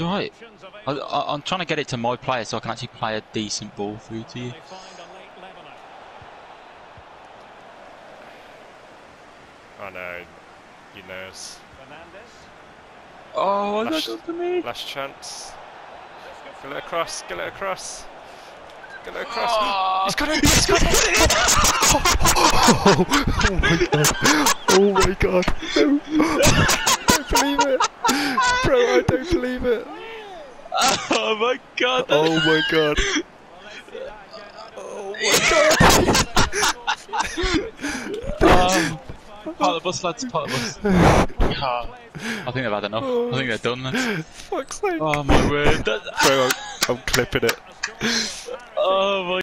It's alright. I, I, I'm trying to get it to my player so I can actually play a decent ball through to you. Oh no, you knows. Oh, Last- that to me. Last chance. Get it across, get it across. Get it across. Oh, He's got it! He's got it! Oh my god. Oh no. don't believe it. Bro, I don't believe it. oh my god. that- Oh my god. Um, part of the bus, lads. Part of the bus. I think they've had enough. I think they're done. Then. Fuck's sake. Oh my word. That, Bro, I'm, I'm clipping it. oh my